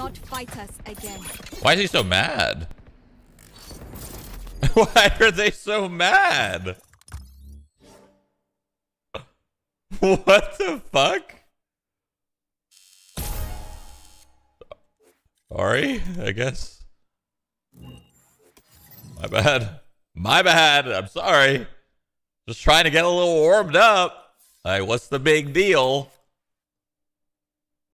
not fight us again. Why is he so mad? Why are they so mad? What the fuck? Sorry, I guess. My bad. My bad. I'm sorry. Just trying to get a little warmed up. Like, what's the big deal?